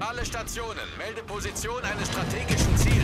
Alle Stationen, melde Position eines strategischen Ziels.